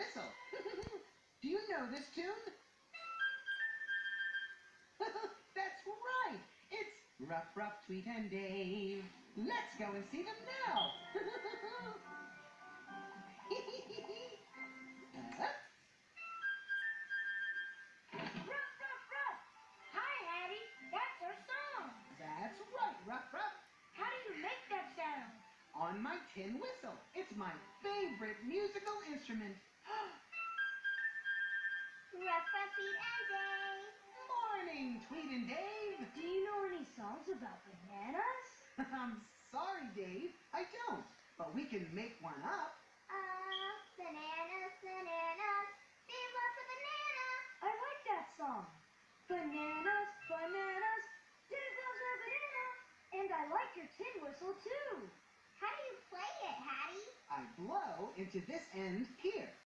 whistle. Do you know this tune? That's right. It's Ruff Ruff, Tweet, and Dave. Let's go and see them now. Ruff, ruff, ruff! Hi, Hattie. That's our song. That's right, Ruff Ruff. How do you make that sound? On my tin whistle. It's my favorite musical instrument. Ruff, ruff, and Dave. Morning, Tweet and Dave. Do you know any songs about bananas? I'm sorry, Dave. I don't. But we can make one up. Uh, bananas, bananas. Dave loves a banana. I like that song. Bananas, bananas, Dave loves a banana. And I like your tin whistle too. How do you play it, Hattie? I blow into this end here.